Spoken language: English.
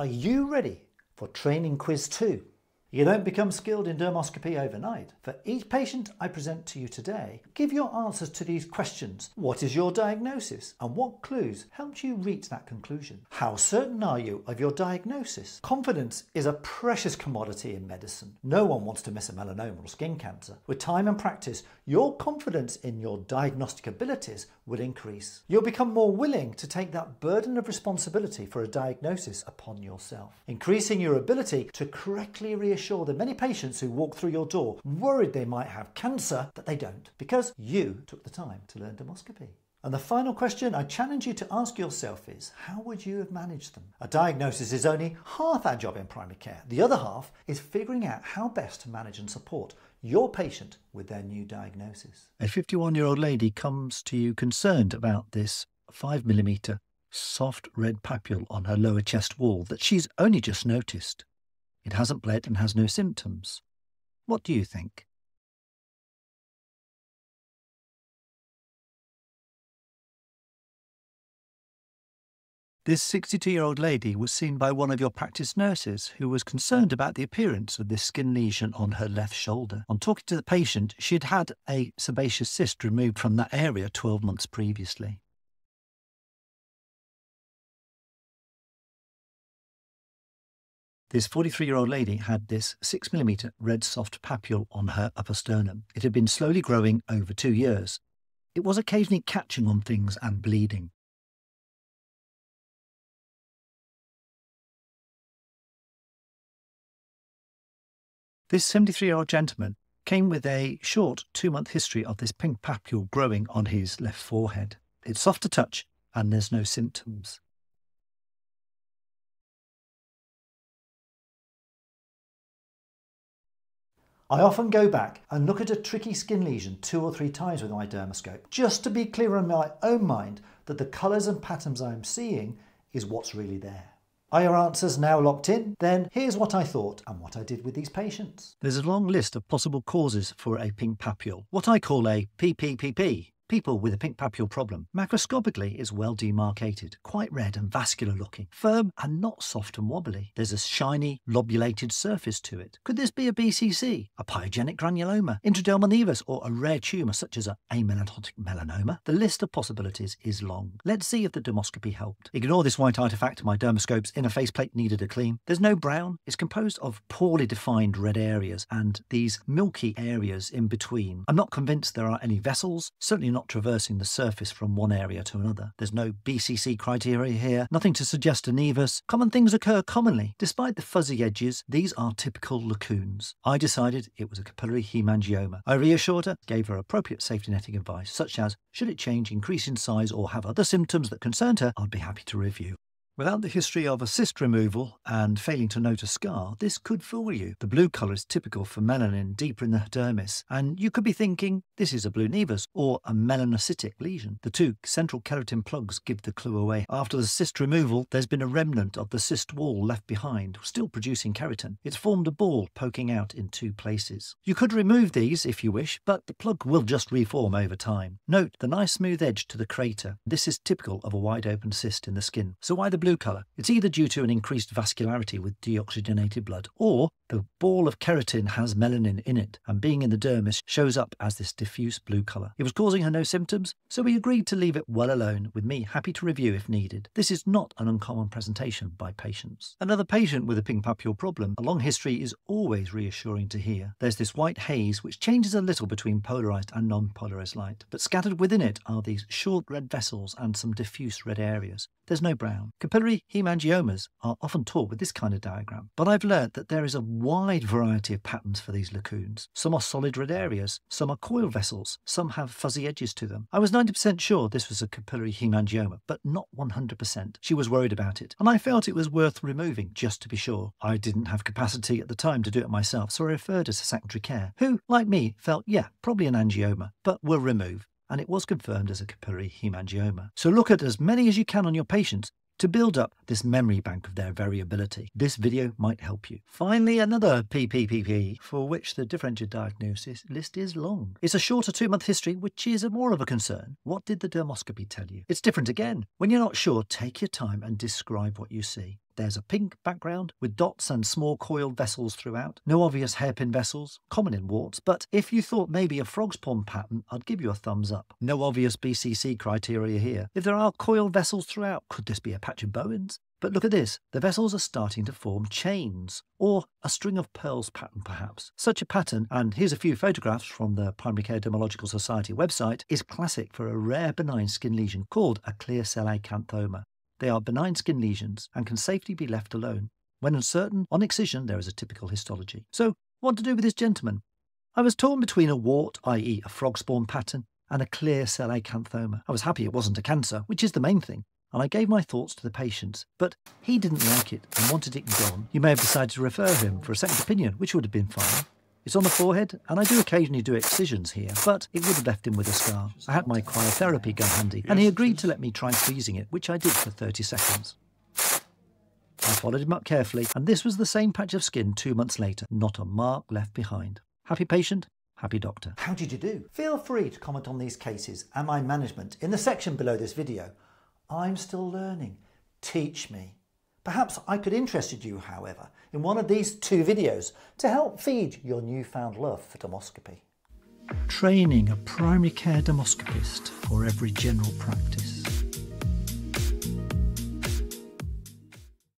Are you ready for training quiz 2? You don't become skilled in dermoscopy overnight. For each patient I present to you today, give your answers to these questions. What is your diagnosis? And what clues helped you reach that conclusion? How certain are you of your diagnosis? Confidence is a precious commodity in medicine. No one wants to miss a melanoma or skin cancer. With time and practice, your confidence in your diagnostic abilities will increase. You'll become more willing to take that burden of responsibility for a diagnosis upon yourself, increasing your ability to correctly reassure reassure the many patients who walk through your door worried they might have cancer that they don't because you took the time to learn dermoscopy. And the final question I challenge you to ask yourself is how would you have managed them? A diagnosis is only half our job in primary care. The other half is figuring out how best to manage and support your patient with their new diagnosis. A 51 year old lady comes to you concerned about this 5mm soft red papule on her lower chest wall that she's only just noticed. It hasn't bled and has no symptoms. What do you think? This 62 year old lady was seen by one of your practice nurses who was concerned about the appearance of this skin lesion on her left shoulder. On talking to the patient, she had had a sebaceous cyst removed from that area 12 months previously. This 43 year old lady had this 6mm red soft papule on her upper sternum. It had been slowly growing over two years. It was occasionally catching on things and bleeding. This 73 year old gentleman came with a short two month history of this pink papule growing on his left forehead. It's soft to touch and there's no symptoms. I often go back and look at a tricky skin lesion two or three times with my dermoscope, just to be clear in my own mind that the colours and patterns I'm seeing is what's really there. Are your answers now locked in? Then here's what I thought and what I did with these patients. There's a long list of possible causes for a pink papule, what I call a PPPP, People with a pink papule problem. Macroscopically, is well demarcated, quite red and vascular looking, firm and not soft and wobbly. There's a shiny, lobulated surface to it. Could this be a BCC, a pyogenic granuloma, intradermal nevus, or a rare tumour such as a amelanotic melanoma? The list of possibilities is long. Let's see if the dermoscopy helped. Ignore this white artifact. My dermoscope's inner faceplate needed a clean. There's no brown. It's composed of poorly defined red areas and these milky areas in between. I'm not convinced there are any vessels, certainly not not traversing the surface from one area to another. There's no BCC criteria here, nothing to suggest a nevus. Common things occur commonly. Despite the fuzzy edges, these are typical lacunes. I decided it was a capillary hemangioma. I reassured her, gave her appropriate safety netting advice, such as should it change, increase in size, or have other symptoms that concerned her, I'd be happy to review. Without the history of a cyst removal and failing to note a scar, this could fool you. The blue colour is typical for melanin deeper in the dermis, and you could be thinking this is a blue nevus or a melanocytic lesion. The two central keratin plugs give the clue away. After the cyst removal, there's been a remnant of the cyst wall left behind, still producing keratin. It's formed a ball poking out in two places. You could remove these if you wish, but the plug will just reform over time. Note the nice smooth edge to the crater. This is typical of a wide open cyst in the skin. So why the blue colour. It's either due to an increased vascularity with deoxygenated blood, or the ball of keratin has melanin in it, and being in the dermis shows up as this diffuse blue colour. It was causing her no symptoms, so we agreed to leave it well alone, with me happy to review if needed. This is not an uncommon presentation by patients. Another patient with a pink papule problem, a long history is always reassuring to hear. There's this white haze which changes a little between polarised and non-polarised light, but scattered within it are these short red vessels and some diffuse red areas. There's no brown. Capillary hemangiomas are often taught with this kind of diagram, but I've learnt that there is a wide variety of patterns for these lacunes. Some are solid red areas, some are coil vessels, some have fuzzy edges to them. I was 90% sure this was a capillary hemangioma, but not 100%. She was worried about it, and I felt it was worth removing just to be sure. I didn't have capacity at the time to do it myself, so I referred her to secondary care, who, like me, felt, yeah, probably an angioma, but will remove and it was confirmed as a capillary hemangioma. So look at as many as you can on your patients to build up this memory bank of their variability. This video might help you. Finally, another PPPP for which the differential diagnosis list is long. It's a shorter two-month history, which is more of a concern. What did the dermoscopy tell you? It's different again. When you're not sure, take your time and describe what you see. There's a pink background with dots and small coiled vessels throughout. No obvious hairpin vessels, common in warts, but if you thought maybe a frog spawn pattern, I'd give you a thumbs up. No obvious BCC criteria here. If there are coiled vessels throughout, could this be a patch of Bowen's? But look at this, the vessels are starting to form chains, or a string of pearls pattern perhaps. Such a pattern, and here's a few photographs from the Primary Care Dermatological Society website, is classic for a rare benign skin lesion called a clear cell acanthoma. They are benign skin lesions and can safely be left alone. When uncertain, on excision there is a typical histology. So, what to do with this gentleman? I was torn between a wart, i.e. a frog spawn pattern, and a clear cell acanthoma. I was happy it wasn't a cancer, which is the main thing and I gave my thoughts to the patient, but he didn't like it and wanted it gone. You may have decided to refer him for a second opinion, which would have been fine. It's on the forehead, and I do occasionally do excisions here, but it would have left him with a scar. I had my cryotherapy gun handy, and he agreed to let me try freezing it, which I did for 30 seconds. I followed him up carefully, and this was the same patch of skin two months later, not a mark left behind. Happy patient, happy doctor. How did you do? Feel free to comment on these cases and my management in the section below this video. I'm still learning. Teach me. Perhaps I could interest you, however, in one of these two videos to help feed your newfound love for dermoscopy. Training a primary care dermoscopist for every general practice.